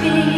be